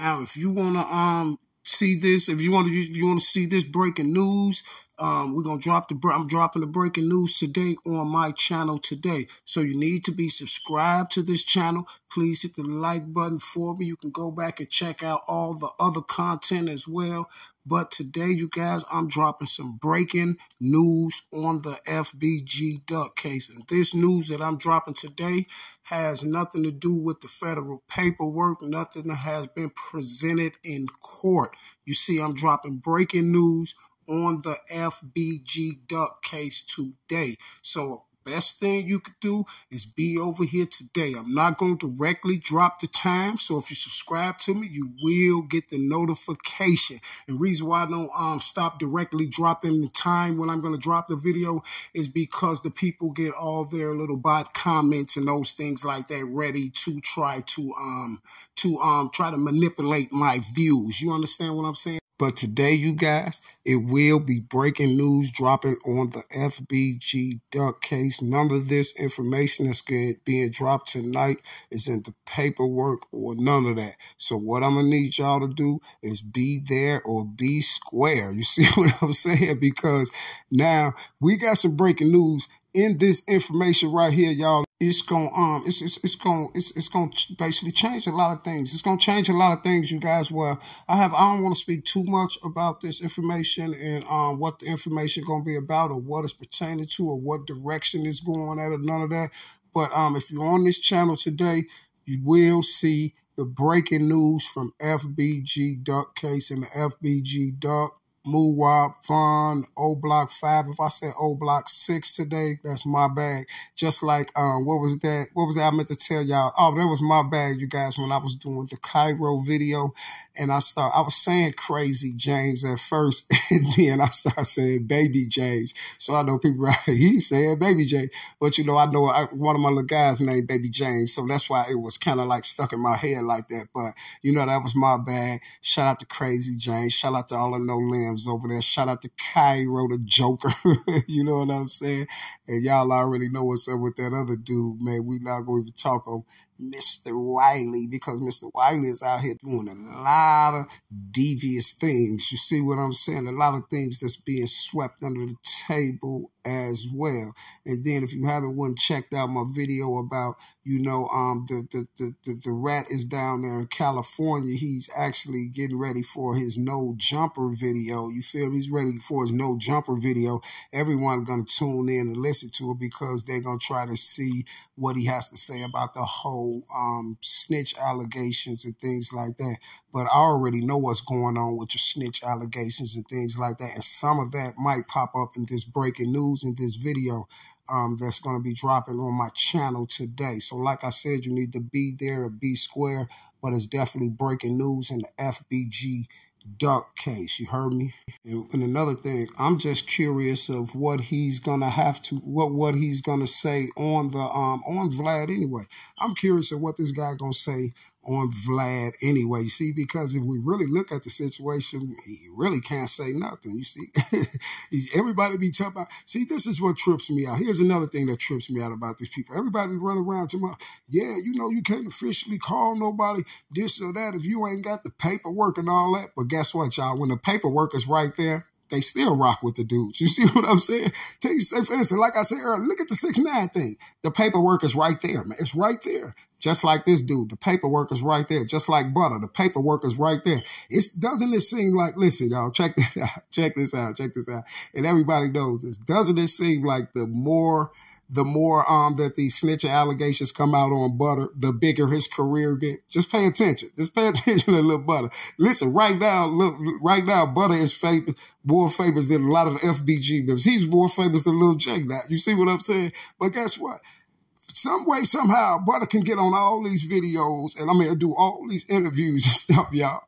Now, if you wanna um see this, if you want to, if you want to see this breaking news, um, we're gonna drop the. I'm dropping the breaking news today on my channel today. So you need to be subscribed to this channel. Please hit the like button for me. You can go back and check out all the other content as well. But today, you guys, I'm dropping some breaking news on the FBG Duck case. And this news that I'm dropping today has nothing to do with the federal paperwork, nothing that has been presented in court. You see, I'm dropping breaking news on the FBG Duck case today. So best thing you could do is be over here today. I'm not going to directly drop the time, so if you subscribe to me, you will get the notification. And reason why I don't um, stop directly dropping the time when I'm going to drop the video is because the people get all their little bot comments and those things like that ready to try to um to um try to manipulate my views. You understand what I'm saying? But today, you guys, it will be breaking news dropping on the FBG duck case. None of this information that's being dropped tonight is in the paperwork or none of that. So what I'm going to need y'all to do is be there or be square. You see what I'm saying? Because now we got some breaking news in this information right here, y'all, it's gonna um, it's it's it's gonna it's it's gonna basically change a lot of things. It's gonna change a lot of things, you guys. Well, I have I don't want to speak too much about this information and um what the information gonna be about or what it's pertaining to or what direction it's going at or none of that. But um, if you're on this channel today, you will see the breaking news from FBG Duck case and the FBG Duck Muwab, Von, O Block 5. If I said O Block 6 today, that's my bag. Just like, um, what was that? What was that I meant to tell y'all? Oh, that was my bag, you guys, when I was doing the Cairo video. And I start, I was saying crazy James at first. And then I start saying baby James. So I know people, right, he said baby James. But you know, I know I, one of my little guys named baby James. So that's why it was kind of like stuck in my head like that. But you know, that was my bag. Shout out to crazy James. Shout out to all of No Limbs over there. Shout out to Cairo the Joker. you know what I'm saying? And y'all already know what's up with that other dude, man. We not going to even talk on Mr. Wiley because Mr. Wiley is out here doing a lot of devious things. You see what I'm saying? A lot of things that's being swept under the table as well. And then if you haven't one checked out my video about, you know, um the the, the, the, the rat is down there in California. He's actually getting ready for his no jumper video. You feel me? He's ready for his no jumper video. Everyone gonna tune in and listen to it because they're gonna try to see what he has to say about the whole um, snitch allegations and things like that. But I already know what's going on with your snitch allegations and things like that. And some of that might pop up in this breaking news in this video um, that's going to be dropping on my channel today. So like I said, you need to be there or be square. But it's definitely breaking news in the FBG Duck case. You heard me? And, and, another thing, I'm just curious of what he's gonna have to what what he's gonna say on the um on Vlad anyway. I'm curious of what this guy gonna say on Vlad anyway. You see, because if we really look at the situation, he really can't say nothing. You see, everybody be talking about. See, this is what trips me out. Here's another thing that trips me out about these people. Everybody run around to my, yeah, you know, you can't officially call nobody this or that if you ain't got the paperwork and all that. But guess what, y'all? When the paperwork is right there, they still rock with the dudes. You see what I'm saying? Take say for instance, like I said earlier, look at the six nine thing. The paperwork is right there, man. It's right there. Just like this dude, the paperwork is right there. Just like Butta, the paperwork is right there. It's doesn't it seem like listen, y'all, check this out, check this out, check this out. And everybody knows this. Doesn't it seem like the more the more um that these snitching allegations come out on Butta, the bigger his career get. Just pay attention. Just pay attention to little Butta. Listen, right now, look, right now, Butta is famous, more famous than a lot of the FBG members. He's more famous than Lil Jay now. You see what I'm saying? But guess what? Some way, somehow, Butta can get on all these videos and I mean, do all these interviews and stuff, y'all,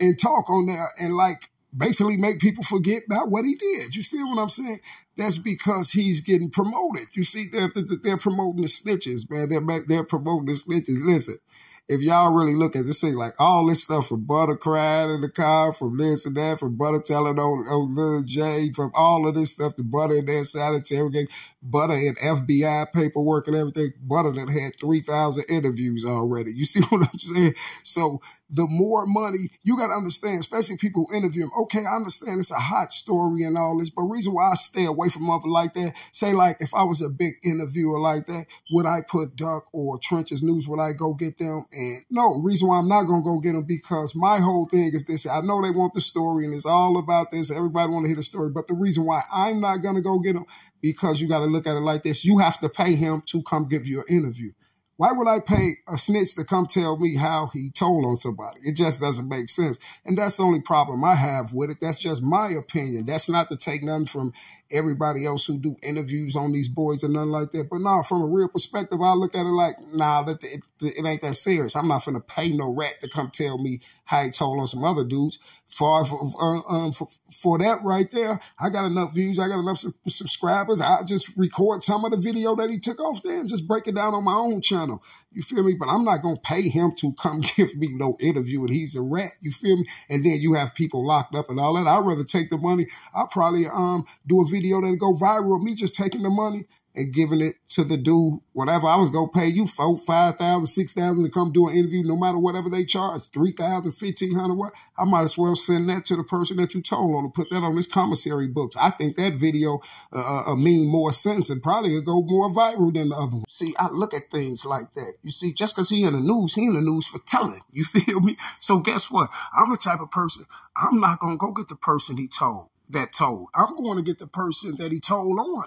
and talk on there and like basically make people forget about what he did. You feel what I'm saying? That's because he's getting promoted. You see, they're, they're promoting the snitches, man. They're, they're promoting the snitches. Listen, if y'all really look at this, see like all this stuff from Butta crying in the car, from this and that, from Butta telling old, old little Jay, from all of this stuff, the Butta in their sanitary game, Butta and FBI paperwork and everything. Butta that had 3,000 interviews already. You see what I'm saying? So the more money, you got to understand, especially people who interview him. Okay, I understand it's a hot story and all this, but reason why I stay away from mother like that, say like if I was a big interviewer like that, would I put Duck or Trenches News, would I go get them? And no, reason why I'm not going to go get them because my whole thing is this. I know they want the story and it's all about this. Everybody want to hear the story. But the reason why I'm not going to go get them because you got to look at it like this. You have to pay him to come give you an interview. Why would I pay a snitch to come tell me how he told on somebody? It just doesn't make sense. And that's the only problem I have with it. That's just my opinion. That's not to take nothing from everybody else who do interviews on these boys and nothing like that. But no, from a real perspective, I look at it like, nah, it, it, it ain't that serious. I'm not going to pay no rat to come tell me how he told on some other dudes. For, for, uh, um, for, for that right there, I got enough views. I got enough subscribers. I just record some of the video that he took off there and just break it down on my own channel. You feel me? But I'm not to pay him to come give me no interview and he's a rat. You feel me? And then you have people locked up and all that. I'd rather take the money. I'll probably um do a video that'll go viral. Me just taking the money and giving it to the dude, whatever I was gonna pay you, four, five thousand, six thousand to come do an interview, no matter whatever they charge, three thousand, fifteen hundred, what I might as well send that to the person that you told on to put that on his commissary books. I think that video uh, uh, uh mean more sense and probably go more viral than the other one. See, I look at things like that. You see, just because he in the news, he in the news for telling. You feel me? So guess what? I'm the type of person. I'm not gonna go get the person he told that told. I'm going to get the person that he told on.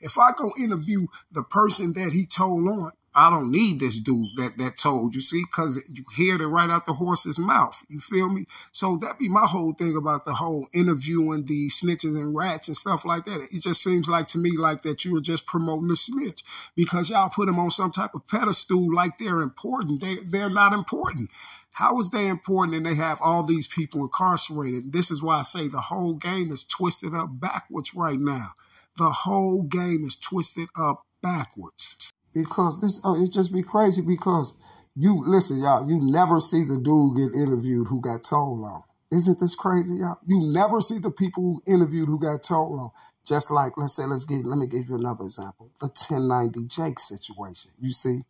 If I go interview the person that he told on, I don't need this dude that that told you see because you hear it right out the horse's mouth. You feel me? So that be my whole thing about the whole interviewing the snitches and rats and stuff like that. It just seems like to me like that you were just promoting the snitch because y'all put them on some type of pedestal like they're important. They they're not important. How is they important and they have all these people incarcerated? This is why I say the whole game is twisted up backwards right now. The whole game is twisted up backwards. Because this, oh, it just be crazy because you, listen, y'all, you never see the dude get interviewed who got told on. Isn't this crazy, y'all? You never see the people who interviewed who got told on. Just like, let's say, let's get, let me give you another example. The 1090 Jake situation. You see,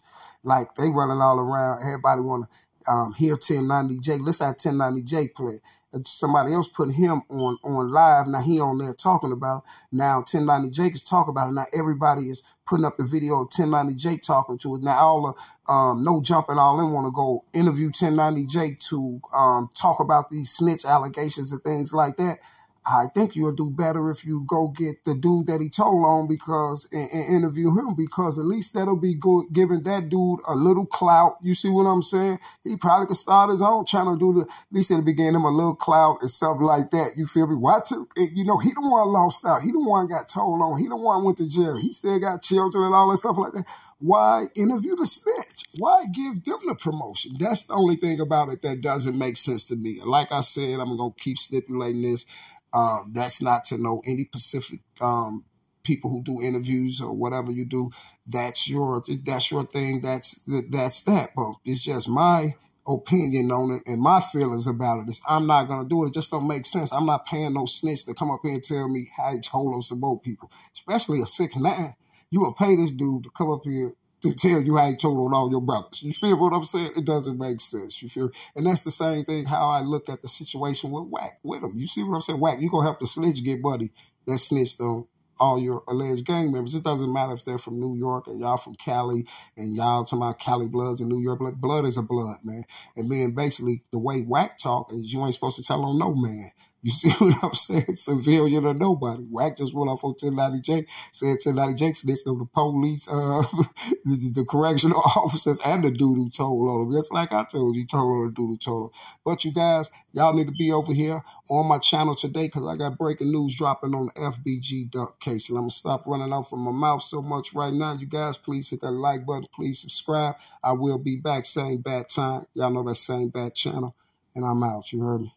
like they running all around. Everybody want to um, hear 1090 Jake. Let's have 1090 Jake play. It's somebody else putting him on on live. Now he on there talking about it. Now 1090 Jake is talking about it. Now everybody is putting up the video of 1090 Jake talking to it. Now all the um, no jumping all in want to go interview 1090 Jake to um, talk about these snitch allegations and things like that. I think you'll do better if you go get the dude that he told on because and, and interview him because at least that'll be good, giving that dude a little clout. You see what I'm saying? He probably could start his own channel, do the at least it'll be getting him a little clout and something like that. You feel me? Why to eh, you know he the one lost out. He the one got told on. He the one went to jail. He still got children and all that stuff like that. Why interview the snitch? Why give them the promotion? That's the only thing about it that doesn't make sense to me. Like I said, I'm gonna keep stipulating this. Um, that's not to know any Pacific um, people who do interviews or whatever you do. That's your that's your thing. That's that's that. But it's just my opinion on it and my feelings about it is I'm not gonna do it. It just don't make sense. I'm not paying no snitch to come up here and tell me how he told on some more people, especially a six nine. You will pay this dude to come up here to tell you how he told on all your brothers. You feel what I'm saying? It doesn't make sense. You feel? And that's the same thing how I look at the situation with Wack with him. You see what I'm saying? Wack, you're gonna help the snitch get buddy that snitched on all your alleged gang members. It doesn't matter if they're from New York and y'all from Cali and y'all talking about Cali Bloods and New York. Blood, blood is a blood, man. And then basically the way Wack talk is you ain't supposed to tell on no man. You see what I'm saying? Civilian or nobody. Wack just went off on 1090 Jake, said 1090 Jake snitched on the police, uh, the, the, correctional officers, and the dude who told on him. Just like I told you, told on the dude who told him. But you guys, y'all need to be over here on my channel today because I got breaking news dropping on the FBG duck case. And I'm going to stop running out from my mouth so much right now. You guys, please hit that like button. Please subscribe. I will be back same bad time. Y'all know that same bad channel. And I'm out. You heard me?